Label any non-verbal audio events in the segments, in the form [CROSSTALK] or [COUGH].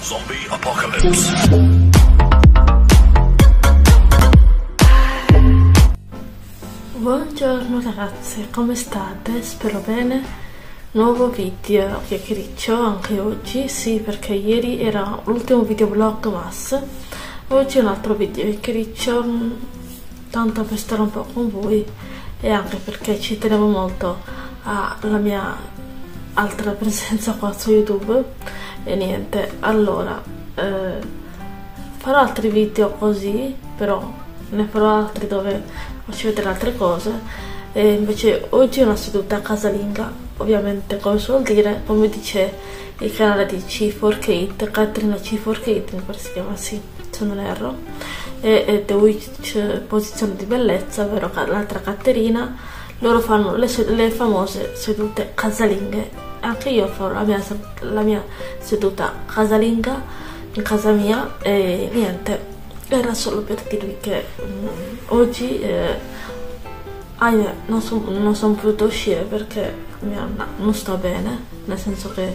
Zombie Apocalypse. Buongiorno ragazzi, come state? Spero bene. Nuovo video chiacchiericcio anche oggi, sì perché ieri era l'ultimo video vlog mass, oggi un altro video chiacchiericcio, mm, tanto per stare un po' con voi e anche perché ci tenevo molto alla mia altra [LAUGHS] presenza qua su YouTube e niente, allora eh, farò altri video così, però ne farò altri dove faccio vedere altre cose. E invece oggi è una seduta casalinga ovviamente come suol dire come dice il canale di C4Kate Caterina C4Kate mi pare si chiama sì se non erro. E, e The Witch Posizione di Bellezza ovvero l'altra Caterina. Loro fanno le, le, famose sedute casalinghe anche io farò la mia, la mia seduta casalinga in casa mia e niente era solo per dirvi che um, oggi eh, ahimè non sono son potuta uscire perché mia nonna non sta bene nel senso che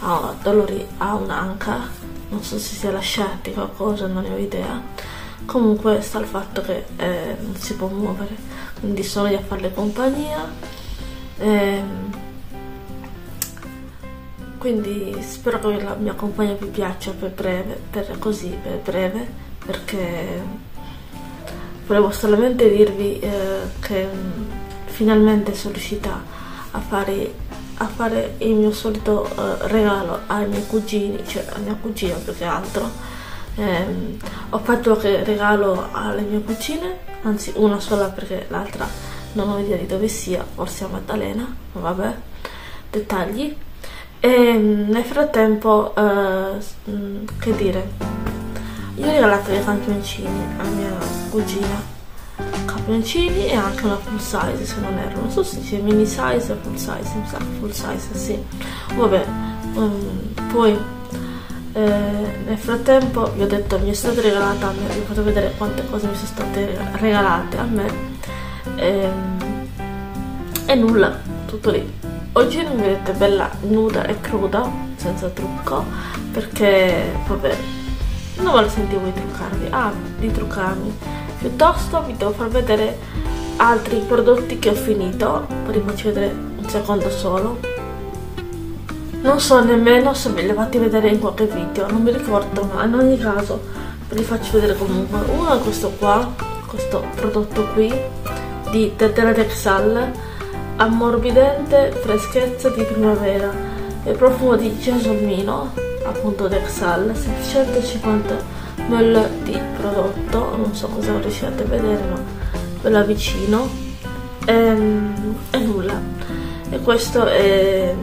ha dolori a un'anca non so se si è lasciati qualcosa non ne ho idea. Comunque sta il fatto che eh, non si può muovere. Quindi sono io a farle compagnia ehm, quindi spero che la mia compagnia vi piaccia per breve per così per breve perché volevo solamente dirvi eh, che mh, finalmente sono riuscita a fare, a fare il mio solito eh, regalo ai miei cugini, cioè a mia cugina più che altro. Eh, ho fatto che regalo alle mie cugine, anzi una sola perché l'altra non ho idea di dove sia, forse a Maddalena, ma vabbè, dettagli. E nel frattempo, eh, che dire, io ho regalato dei campioncini a mia cugina. Campioncini e anche una full size se non erro. Non so se sia mini size o full size, mi sa full size, sì. Vabbè, um, poi eh, nel frattempo vi ho detto mi è stata regalata a me, vi fatto vedere quante cose mi sono state regalate a me. E, ehm, e nulla, tutto lì. Oggi non mi vedete bella nuda e cruda, senza trucco, perché vabbè non me lo sentivo di truccarvi, ah, di truccarmi. Piuttosto vi devo far vedere altri prodotti che ho finito, vi faccio vedere un secondo solo. Non so nemmeno se ve li fatti vedere in qualche video, non mi ricordo, ma in ogni caso ve li faccio vedere comunque. Uno è questo qua, questo prodotto qui, di Tetera Texal, ammorbidente freschezza di primavera, il profumo di gesolmino appunto Dexal 650 ml di prodotto non so cosa riuscite a vedere ma ve la avvicino. E, ehm, e nulla. E questo è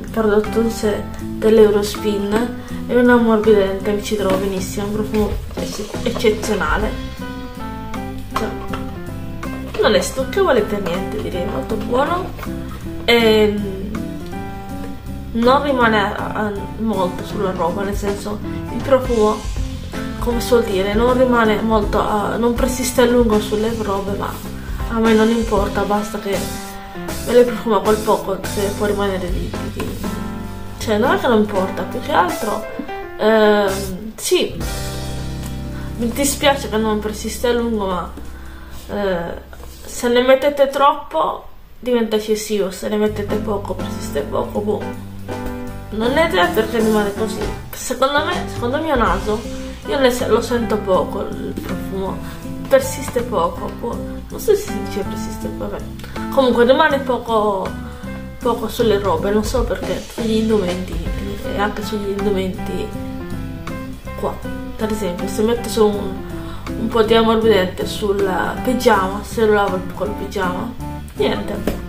il prodotto in sé dell'Eurospin. È un ammorbidente mi ci trovo benissimo un profumo eccezionale non è stucchevole per niente direi molto buono e non rimane molto sulla roba, nel senso il profumo, come suol dire, non rimane molto, uh, non persiste a lungo sulle robe, ma a me non importa, basta che me le profuma quel poco che può rimanere lì. Cioè, non è che non importa, più che altro, uh, sì, mi dispiace che non persiste a lungo, ma uh, se ne mettete troppo diventa eccessivo, se ne mettete poco persiste poco, boh non è idea perché rimane così. Secondo me, secondo il mio naso, io lo sento poco il profumo, persiste poco. Non so se si dice persiste poco. Comunque rimane poco, poco sulle robe, non so perché, sugli indumenti e anche sugli indumenti qua. Per esempio, se metto su un, un po' di ammorbidente sul pigiama, se lo lavo col pigiama, niente.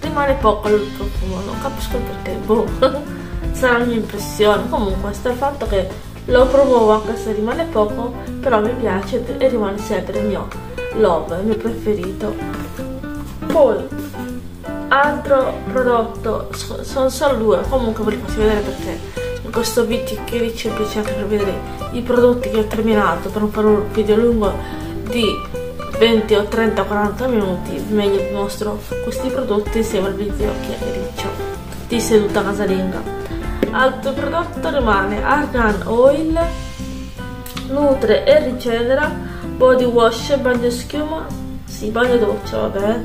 Rimane poco il profumo, non capisco perché, boh. [LAUGHS] sarà la mia impressione. Comunque sta il fatto che lo promuovo anche se rimane poco però mi piace e rimane sempre il mio love, il mio preferito. Poi altro prodotto sono solo due comunque ve li faccio vedere perché questo video che ci piace anche per vedere i prodotti che ho terminato per non fare un video lungo di 20 o 30 o 40 minuti meglio vi mostro questi prodotti insieme al video che riccio di seduta casalinga. Altro prodotto rimane Argan Oil nutre e rigenera body wash bagno schiuma. Sì bagno doccia vabbè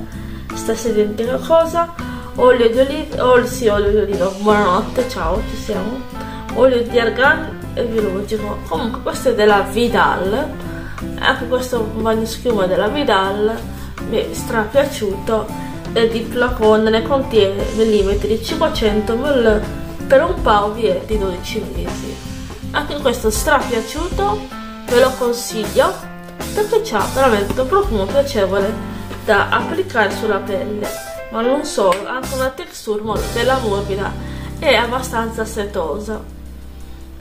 stessa identica cosa. Olio di oliva sì, olio di oliva buonanotte ciao ci siamo olio di argan e biologico comunque questo è della Vidal anche questo bagno schiuma della Vidal mi è stra piaciuto e di flacon ne contiene millimetri 500 ml per un paio di 12 mesi. Anche questo stra piaciuto ve lo consiglio perché ha veramente un profumo piacevole da applicare sulla pelle ma non solo ha anche una texture molto bella morbida e abbastanza setosa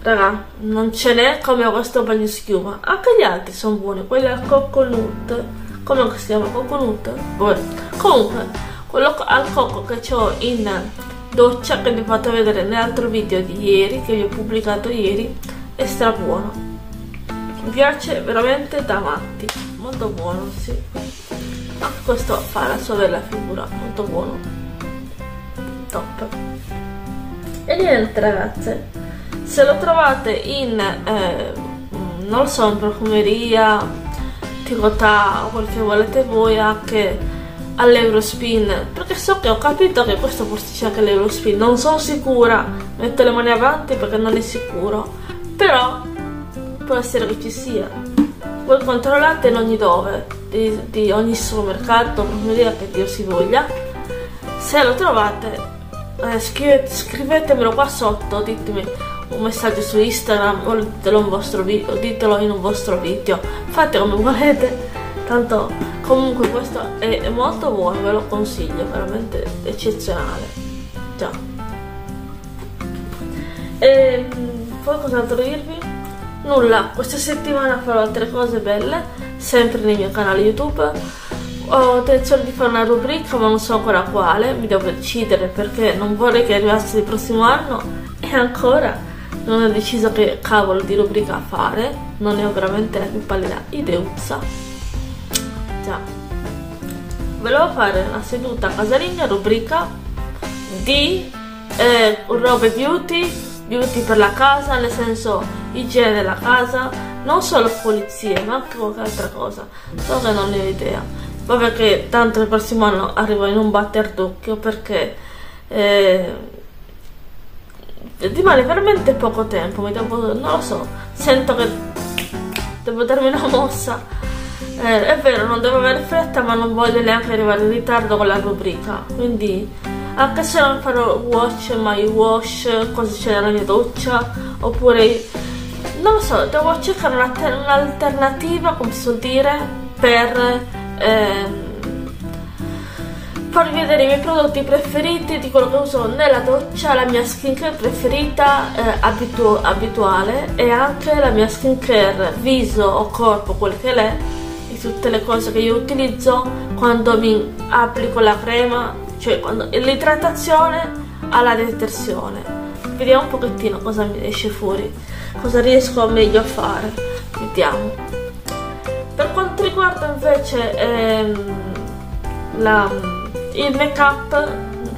raga non ce n'è come questo bagno schiuma anche gli altri sono buoni. Quelli al coconut. Come si chiama? Coconut? Vabbè. comunque quello al cocco che ho in doccia che vi ho fatto vedere nell'altro video di ieri che vi ho pubblicato ieri è stra buono mi piace veramente da matti molto buono sì. Ma questo fa la sua bella figura. Molto buono. Top. E niente ragazze se lo trovate in eh, non lo so in profumeria tirotà o quel che volete voi anche all'Eurospin. Perché so che ho capito che questo forse c'è anche l'Eurospin non sono sicura. Metto le mani avanti perché non è sicuro. Però può essere che ci sia. Voi controllate in ogni dove di, di ogni supermercato profumeria che Dio si voglia. Se lo trovate eh, scrivete, scrivetemelo qua sotto ditemi un messaggio su Instagram o ditelo in, vostro video, ditelo in un vostro video. Fate come volete tanto comunque questo è, è molto buono ve lo consiglio veramente eccezionale. Già. E poi cos'altro dirvi? nulla questa settimana farò altre cose belle sempre nel mio canale youtube. Ho intenzione di fare una rubrica ma non so ancora quale mi devo decidere perché non vorrei che arrivasse il prossimo anno. E ancora non ho deciso che cavolo di rubrica fare. Non ne ho veramente la più pallida ideuzza già. Volevo fare una seduta casalinga rubrica di eh, robe beauty beauty per la casa nel senso igiene della casa non solo pulizie ma anche qualche altra cosa. So che non ne ho idea. Vabbè che tanto il prossimo anno arrivo in un batter d'occhio perché eh, rimane veramente poco tempo, mi devo, non lo so, sento che devo darmi una mossa. Eh, è vero, non devo avere fretta, ma non voglio neanche arrivare in ritardo con la rubrica, quindi anche se non farò watch my wash, cosa c'è nella mia doccia, oppure non lo so, devo cercare un'alternativa, come si suol dire, per... Eh, farvi vedere i miei prodotti preferiti di quello che uso nella doccia, la mia skincare preferita eh, abitu abituale e anche la mia skincare viso o corpo, quel che è, di tutte le cose che io utilizzo quando mi applico la crema, cioè l'idratazione alla detersione. Vediamo un pochettino cosa mi esce fuori, cosa riesco meglio a fare. Vediamo. Per quanto riguarda invece ehm, la il make up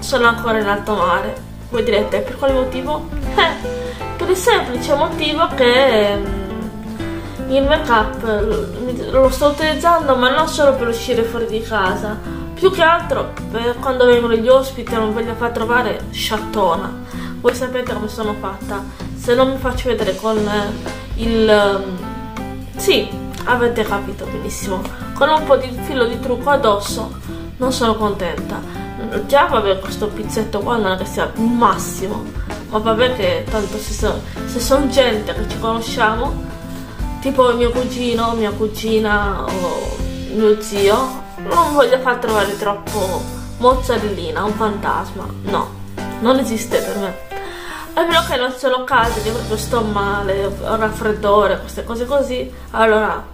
sono ancora in alto mare. Voi direte per quale motivo? [LAUGHS] Eh, per il semplice motivo che mm, il make up lo sto utilizzando ma non solo per uscire fuori di casa. Più che altro per quando vengono gli ospiti non voglio far trovare sciattona voi sapete come sono fatta. Se non mi faccio vedere con il mm, sì avete capito benissimo. Con un po' di filo di trucco addosso non sono contenta. Già vabbè questo pizzetto qua non è che sia il massimo ma vabbè che tanto se sono, se sono gente che ci conosciamo tipo mio cugino, mia cugina o mio zio non voglio far trovare troppo mozzarellina, un fantasma no, non esiste per me. A meno che non sono caldi, che proprio sto male, ho raffreddore, queste cose così allora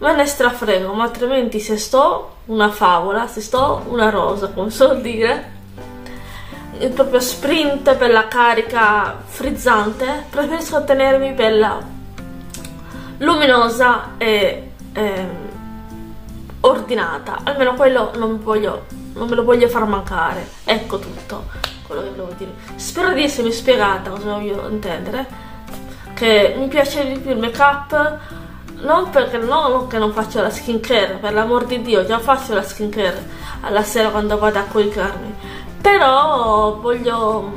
me ne strafrego, ma altrimenti se sto una favola, se sto una rosa, come so dire, il proprio sprint per la carica frizzante, preferisco tenermi bella luminosa e eh, ordinata, almeno quello non, voglio, non me lo voglio far mancare, ecco tutto. quello che volevo dire. Spero di essermi spiegata cosa voglio intendere. Che mi piace di più il make up. Non perché non che non faccio la skincare, per l'amor di Dio, già faccio la skincare alla sera quando vado a coricarmi. Però voglio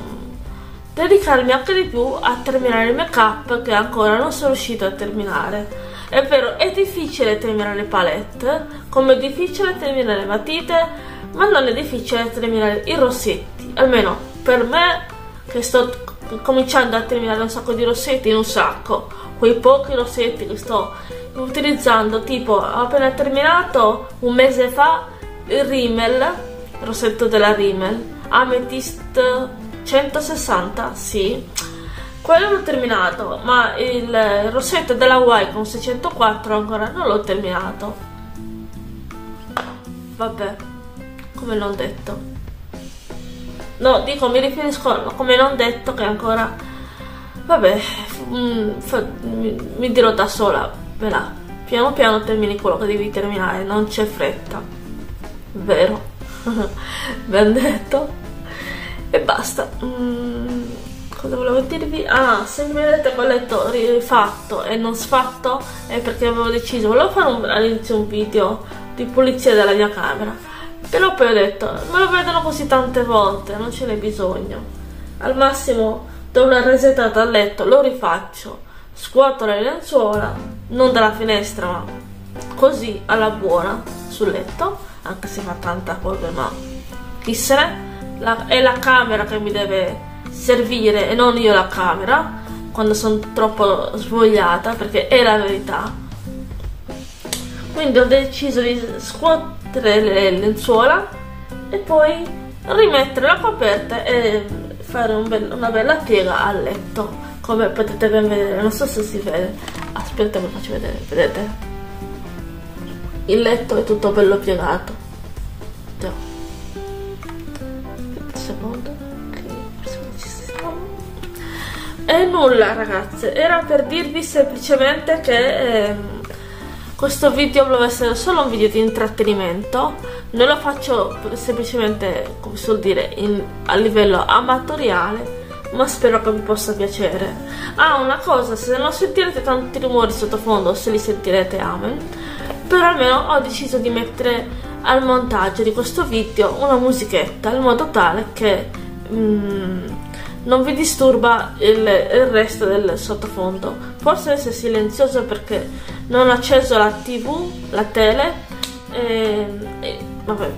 dedicarmi anche di più a terminare il make up che ancora non sono riuscito a terminare. È vero, è difficile terminare le palette, come è difficile terminare le matite, ma non è difficile terminare i rossetti, almeno per me che sto cominciando a terminare un sacco di rossetti, un sacco, quei pochi rossetti che sto utilizzando, tipo ho appena terminato un mese fa il Rimmel, rossetto della Rimmel, Amethyst 160, sì, quello l'ho terminato, ma il rossetto della Wycon 604 ancora non l'ho terminato. Vabbè, come non detto. No, dico, mi riferisco come non detto che ancora... Vabbè, mm, mi, mi dirò da sola, ve. Piano piano termini quello che devi terminare, non c'è fretta. Vero? [LAUGHS] ben detto. E basta. Mm cosa volevo dirvi? Ah, se mi vedete quel letto rifatto e non sfatto è perché avevo deciso, volevo fare all'inizio un video di pulizia della mia camera, però poi ho detto, me lo vedono così tante volte, non ce n'è bisogno. Al massimo do una resettata al letto, lo rifaccio, scuoto le lenzuola, non dalla finestra ma così alla buona sul letto, anche se fa tanta polvere ma chi se ne, è la camera che mi deve servire e non io la camera quando sono troppo svogliata perché è la verità. Quindi ho deciso di scuotere le lenzuola e poi rimettere la coperta e fare un be una bella piega a letto come potete ben vedere. Non so se si vede. Aspetta vi faccio vedere vedete? Il letto è tutto bello piegato. Già. secondo e nulla ragazze, era per dirvi semplicemente che eh, questo video voleva essere solo un video di intrattenimento, non lo faccio semplicemente, come si dire, in, a livello amatoriale, ma spero che vi possa piacere. Ah, una cosa, se non sentirete tanti rumori sottofondo, se li sentirete amen, però almeno ho deciso di mettere al montaggio di questo video una musichetta, in modo tale che... Mm, non vi disturba il, il, resto del sottofondo. Forse se silenzioso perché non ho acceso la tv, la tele e, e vabbè,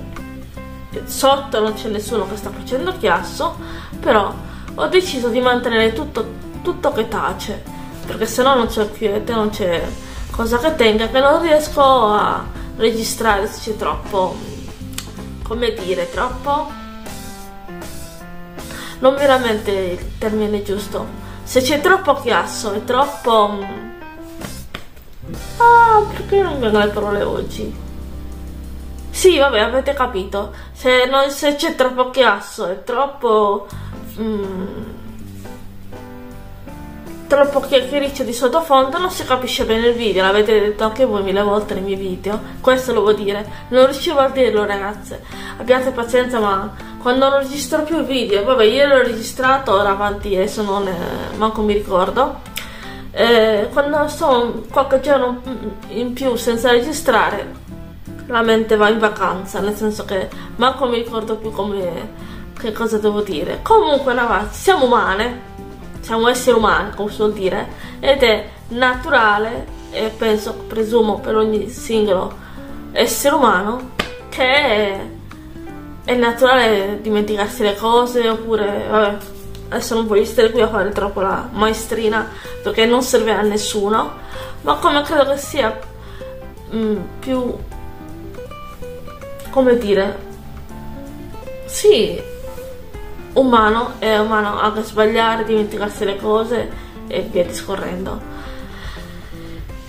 sotto non c'è nessuno che sta facendo chiasso, però ho deciso di mantenere tutto, tutto che tace, perché se no non c'è quiete, non c'è cosa che tenga, che non riesco a registrare se c'è troppo, come dire, troppo non veramente il termine giusto. Se c'è troppo chiasso e troppo... Mm, ah, perché non vengono le parole oggi? Sì, vabbè, avete capito. Se, se c'è troppo chiasso e troppo... Mm, troppo chiacchiericcio di sottofondo non si capisce bene il video, l'avete detto anche voi mille volte nei miei video, questo lo vuol dire, non riuscivo a dirlo ragazze, abbiate pazienza ma quando non registro più il video, vabbè io l'ho registrato ora avanti adesso non è, manco mi ricordo, eh, quando sto qualche giorno in più senza registrare la mente va in vacanza, nel senso che manco mi ricordo più come che cosa devo dire. Comunque ragazzi, siamo umane, siamo esseri umani, come si vuol dire, ed è naturale, e penso, presumo per ogni singolo essere umano, che è, è naturale dimenticarsi le cose, oppure, vabbè, adesso non voglio stare qui a fare troppo la maestrina, perché non serve a nessuno, ma come credo che sia mh, mm, più, come dire, sì, umano, è umano anche sbagliare, dimenticarsi le cose e via discorrendo.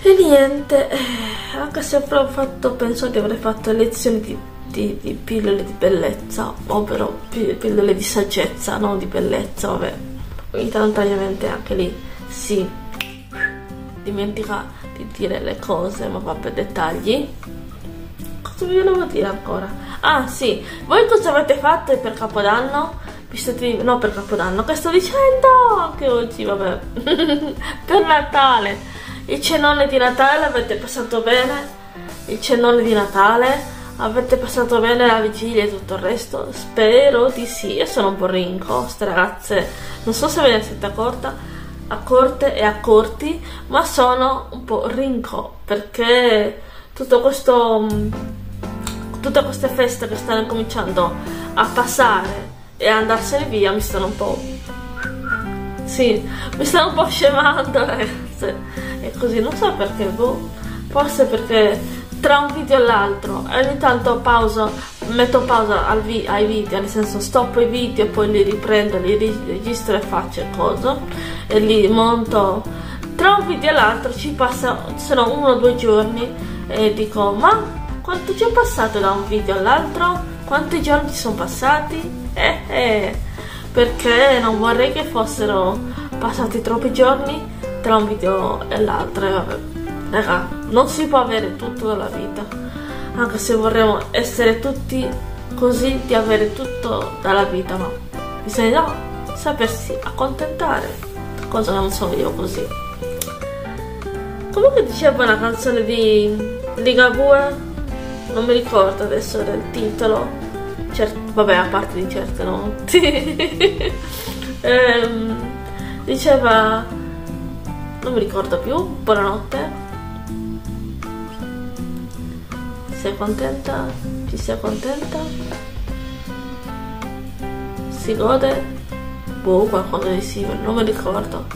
E niente, eh, anche se avrò fatto, penso che avrei fatto lezioni di, di, di pillole di bellezza, ovvero pillole di saggezza, non di bellezza, vabbè. Ogni tanto ovviamente anche lì si dimentica di dire le cose, ma vabbè, dettagli. Cosa vi volevo dire ancora? Ah sì, voi cosa avete fatto per Capodanno? no per Capodanno, che sto dicendo anche oggi, vabbè, [LAUGHS] per Natale. Il cenone di Natale l'avete passato bene? Il cenone di Natale? Avete passato bene la vigilia e tutto il resto? Spero di sì, io sono un po' rinco, queste ragazze, non so se ve ne siete accorta, accorte e accorti, ma sono un po' rinco perché tutto questo tutte queste feste che stanno cominciando a passare e andarsene via mi stanno un po'... Sì, mi stanno un po' scemando ragazze. E così, non so perché, boh. Forse perché tra un video e l'altro ogni tanto pauso, metto pausa vi ai video, nel senso stoppo i video e poi li riprendo, li registro e faccio cosa e li monto. Tra un video e l'altro ci passa, sono uno o due giorni e dico ma quanto ci è passato da un video all'altro? Quanti giorni sono passati? Eh, eh, perché non vorrei che fossero passati troppi giorni tra un video e l'altro. Raga, non si può avere tutto dalla vita. Anche se vorremmo essere tutti così di avere tutto dalla vita, ma bisogna sapersi accontentare. Cosa non sono io così. Comunque diceva una canzone di Ligabue non mi ricordo adesso del titolo certo, vabbè a parte di certe notti [LAUGHS] ehm, diceva non mi ricordo più buonanotte sei contenta? ci sei contenta? si gode? boh qualcosa di simile non mi ricordo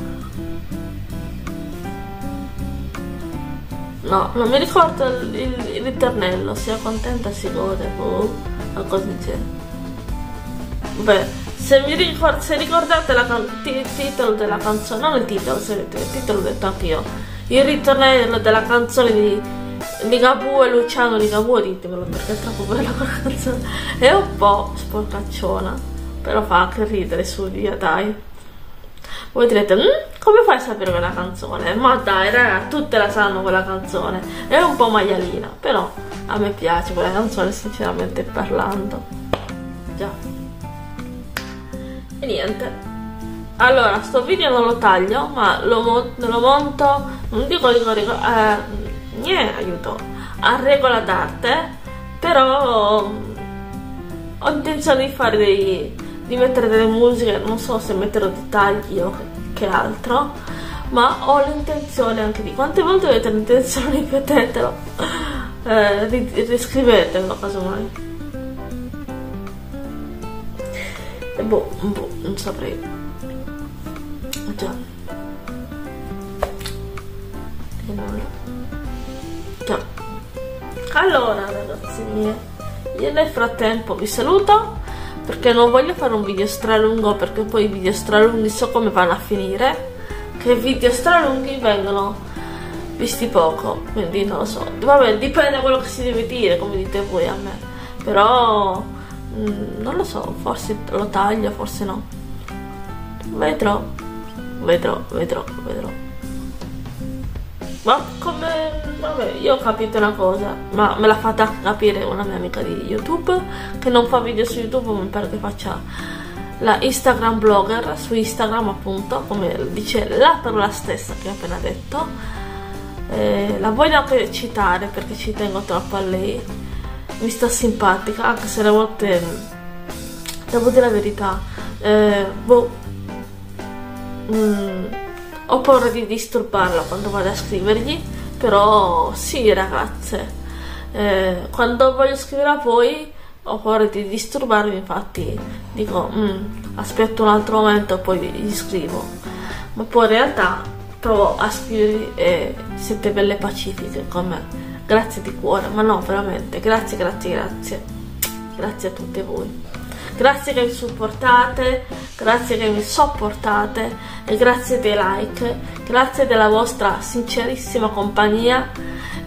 No, non mi ricordo il, il, ritornello, sia contenta si gode, boh, qualcosa del genere. Beh, se mi ricordo, se ricordate il titolo della canzone, non il titolo, se il titolo l'ho detto anch'io, il ritornello della canzone di Ligabue, Luciano Ligabue, ditemelo perché è troppo bella quella canzone. È un po' sporcacciona, però fa anche ridere su via, dai. Voi direte, mm, come fai a sapere quella canzone? Ma dai, raga, tutte la sanno quella canzone. È un po' maialina, però a me piace quella canzone, sinceramente parlando. Già. E niente. Allora, sto video non lo taglio, ma lo, mo lo monto, non dico, dico, dico eh, niente, aiuto, a regola d'arte, però ho intenzione di fare dei di mettere delle musiche, non so se metterò dettagli o che altro, ma ho l'intenzione anche di quante volte avete l'intenzione, ripetetelo, eh, riscrivetelo casomai. E boh, boh, non saprei. Già. E nulla. Già. Allora ragazzi miei, io nel frattempo vi saluto perché non voglio fare un video stralungo perché poi i video stralunghi so come vanno a finire. Che video stralunghi vengono visti poco quindi non lo so. Vabbè dipende da quello che si deve dire come dite voi a me. Però mm, non lo so forse lo taglio forse no. Vedrò vedrò vedrò vedrò ma come vabbè io ho capito una cosa ma me l'ha fatta capire una mia amica di youtube che non fa video su youtube ma pare che faccia la instagram blogger su instagram appunto come dice la parola stessa che ho appena detto. Eh, la voglio anche citare perché ci tengo troppo a lei. Mi sta simpatica anche se a volte devo dire la verità eh, boh mm, ho paura di disturbarla quando vado a scrivergli, però sì ragazze, eh, quando voglio scrivere a voi ho paura di disturbarvi, infatti dico mm, aspetto un altro momento e poi gli scrivo, ma poi in realtà provo a scrivervi e siete belle pacifiche con me, grazie di cuore, ma no veramente, grazie, grazie, grazie, grazie a tutte voi. Grazie che mi supportate, grazie che mi sopportate e grazie dei like, grazie della vostra sincerissima compagnia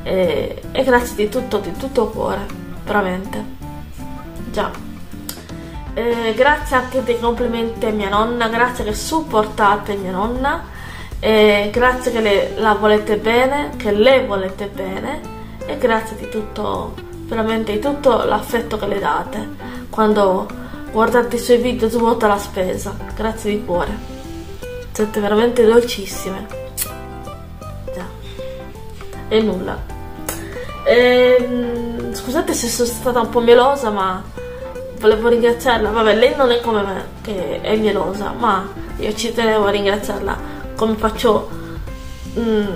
e, e grazie di tutto, di tutto cuore, veramente. Già. Eh, grazie anche dei complimenti a mia nonna, grazie che supportate mia nonna, grazie che le, la volete bene, che le volete bene e grazie di tutto, veramente di tutto l'affetto che le date quando guardarti i suoi video dovuto alla spesa. Grazie di cuore. Siete veramente dolcissime. Già. E nulla. Ehm, scusate se sono stata un po' mielosa, ma volevo ringraziarla. Vabbè, lei non è come me, che è mielosa, ma io ci tenevo a ringraziarla come faccio mh, mm,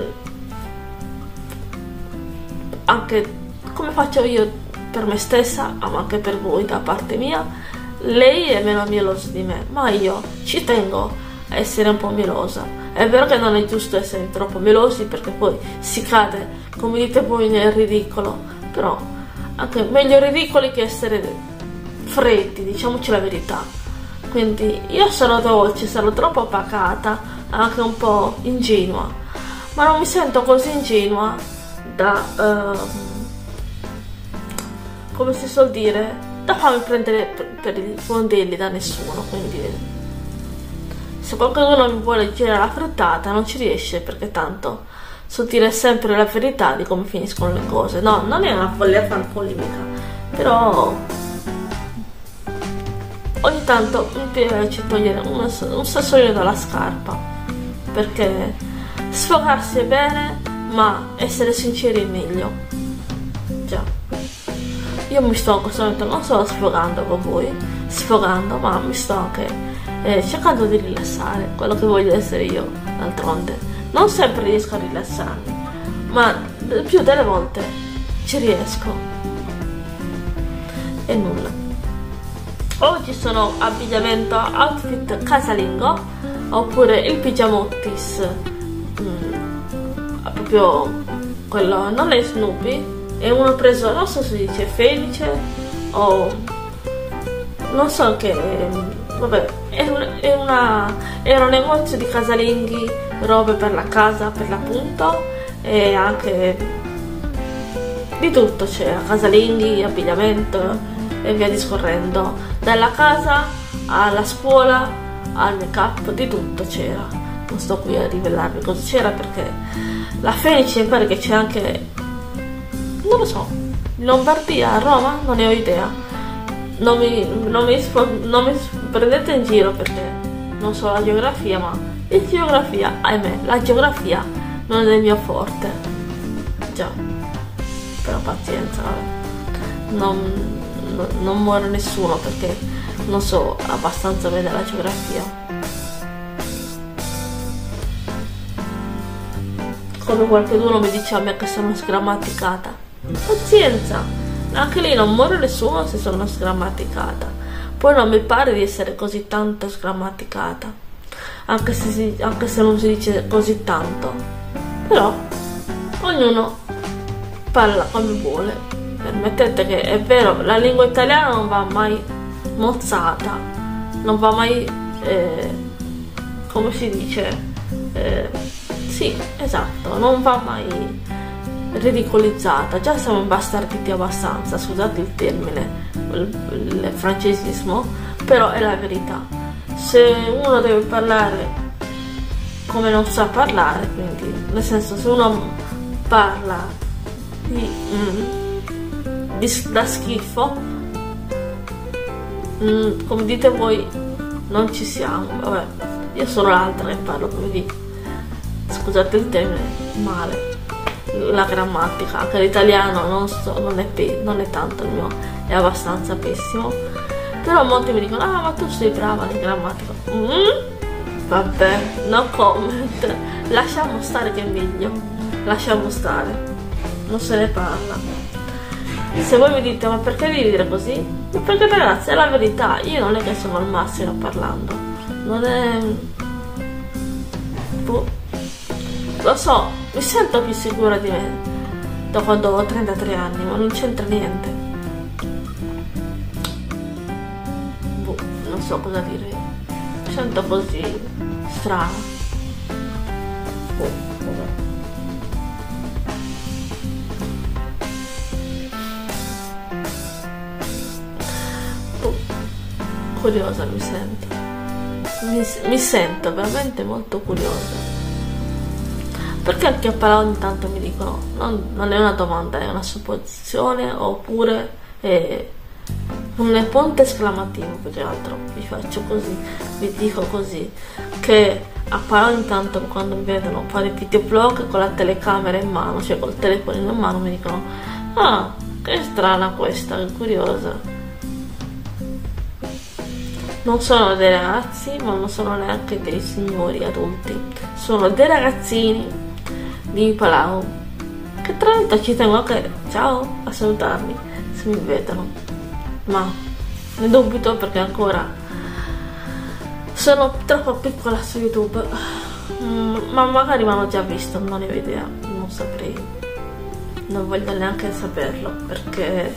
anche come faccio io per me stessa, ma anche per voi da parte mia. Lei è meno mielosa di me, ma io ci tengo a essere un po' mielosa. È vero che non è giusto essere troppo mielosi perché poi si cade, come dite voi, nel ridicolo, però anche meglio ridicoli che essere freddi, diciamoci la verità. Quindi io sarò dolce, sarò troppo pacata, anche un po' ingenua, ma non mi sento così ingenua da, uh, come si suol dire, da farmi prendere per, per i fondelli da nessuno. Quindi se qualcuno mi vuole girare la frittata non ci riesce perché tanto so dire sempre la verità di come finiscono le cose. No, non è una follia fare polemica, però ogni tanto mi piace togliere un, un sassolino dalla scarpa perché sfogarsi è bene ma essere sinceri è meglio già io mi sto in questo momento non solo sfogando con voi sfogando ma mi sto anche eh, cercando di rilassare quello che voglio essere io d'altronde. Non sempre riesco a rilassarmi ma più delle volte ci riesco. E nulla. Oggi sono abbigliamento outfit casalingo oppure il pigiamottis mm, proprio quello non è Snoopy è uno preso non so se si dice Felice o non so che vabbè è, un, è, una, è un negozio di casalinghi robe per la casa per l'appunto e anche di tutto c'era casalinghi abbigliamento e via discorrendo. Dalla casa alla scuola al make up, di tutto c'era. Non sto qui a rivelarvi cosa c'era perché la Fenice mi pare che c'è anche, non lo so, Lombardia, Roma, non ne ho idea. Non mi, non mi, non mi prendete in giro perché non so la geografia, ma in geografia, ahimè, la geografia non è il mio forte. Già, però pazienza, vabbè. Non, non muore nessuno perché non so abbastanza bene la geografia. Come qualcuno mi dice a me che sono sgrammaticata. Pazienza, anche lì non muore nessuno se sono sgrammaticata. Poi non mi pare di essere così tanto sgrammaticata, anche se, si, anche se non si dice così tanto. Però ognuno parla come vuole. Permettete che è vero, la lingua italiana non va mai mozzata, non va mai, eh, come si dice, eh, sì, esatto, non va mai ridicolizzata, già siamo imbastarditi abbastanza, scusate il termine, il, francesismo, però è la verità. Se uno deve parlare come non sa parlare, quindi nel senso se uno parla di... Mm, di, da schifo mm, come dite voi non ci siamo. Vabbè io sono l'altra che parlo vi scusate il termine male la grammatica anche l'italiano non, so, non, è non è tanto il mio è abbastanza pessimo. Però molti mi dicono ah ma tu sei brava in grammatica. Mm? vabbè no comment. Lasciamo stare che è meglio. Lasciamo stare. Non se ne parla. Se voi mi dite ma perché devi dire così? Perché ragazzi è la verità, io non è che sono al massimo parlando, non è... Boh. Lo so, mi sento più sicura di me da quando ho 33 anni, ma non c'entra niente. Boh, non so cosa dire. Mi sento così strana. Boh. curiosa mi sento. Mi, mi sento veramente molto curiosa. Perché anche a parola ogni tanto mi dicono, non, non, è una domanda, è una supposizione, oppure è, un punto esclamativo più che altro vi faccio così vi dico così che a Paolo intanto quando mi vedono fare videoblog con la telecamera in mano cioè col telefono in mano mi dicono ah che strana questa che curiosa. Non sono dei ragazzi ma non sono neanche dei signori adulti sono dei ragazzini di Palau che tra l'altro ci tengo anche ciao a salutarmi se mi vedono ma ne dubito perché ancora sono troppo piccola su YouTube. Mm, ma magari mi hanno già visto, non ne ho idea, non saprei. Non voglio neanche saperlo perché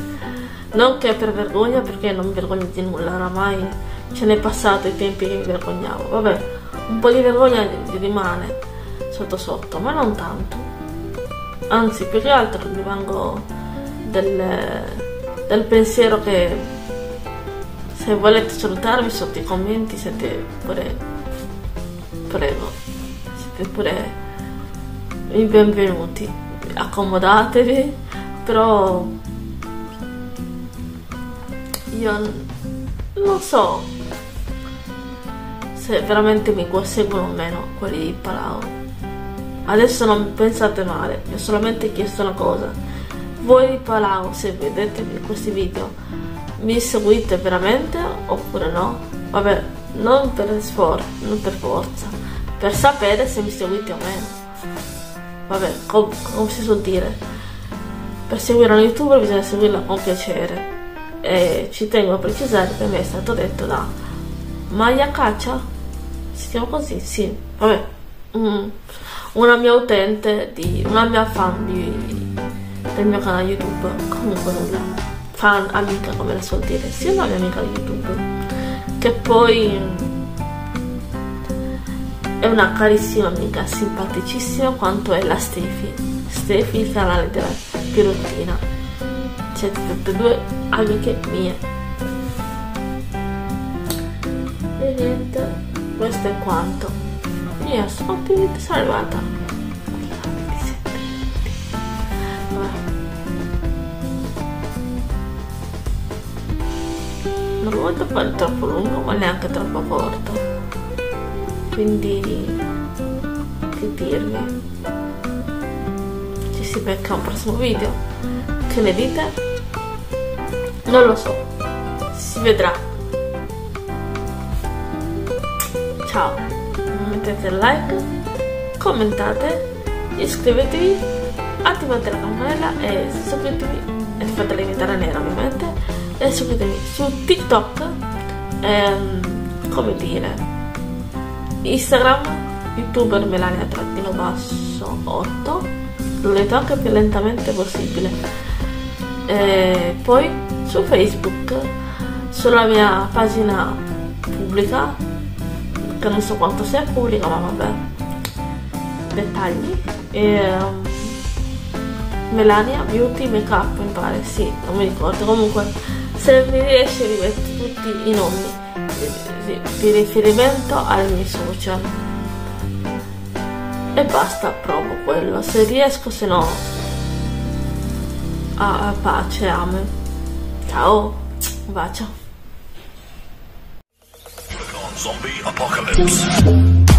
non che per vergogna, perché non mi vergogno di nulla, oramai ce n'è passato i tempi che mi vergognavo. Vabbè, un po' di vergogna rimane sotto sotto, ma non tanto. Anzi, più che altro rimango del del pensiero che se volete salutarmi sotto i commenti siete pure prego siete pure i benvenuti accomodatevi però io non so se veramente mi seguono o meno quelli di Palau adesso non pensate male vi ho solamente chiesto una cosa voi di Palau, se vedete questi video, mi seguite veramente oppure no? Vabbè, non per sforzo, non per forza, per sapere se mi seguite o meno. Vabbè, come com si suol dire, per seguire un youtuber bisogna seguirla con piacere. E ci tengo a precisare che mi è stato detto da Maya Caccia, si chiama così? Sì, vabbè, mm, una mia utente, di, una mia fan di del mio canale YouTube. Comunque nulla fan amica come la suol dire sia una mia amica di YouTube che poi è una carissima amica simpaticissima quanto è la Stefi. Stefi il canale della pirottina siete tutte due amiche mie. E niente questo è quanto io sono arrivata non lo voglio fare troppo lungo ma neanche troppo corto. Quindi che dirvi? Ci si becca un prossimo video. Che ne dite? non lo so. Si vedrà. Ciao mettete like commentate iscrivetevi attivate la campanella e iscrivetevi e fate la diventare nera ovviamente e seguitemi su TikTok ehm, come dire Instagram youtuber melania trattino basso 8 lo leggo anche più lentamente possibile. E poi su Facebook sulla mia pagina pubblica che non so quanto sia pubblica ma vabbè. Dettagli. E, um, Melania Beauty Makeup mi pare sì non mi ricordo. Comunque se mi riesce li metto tutti i nomi di riferimento ai miei social. E basta provo quello. Se riesco se no a, a pace ame ciao un bacio Zombie Apocalypse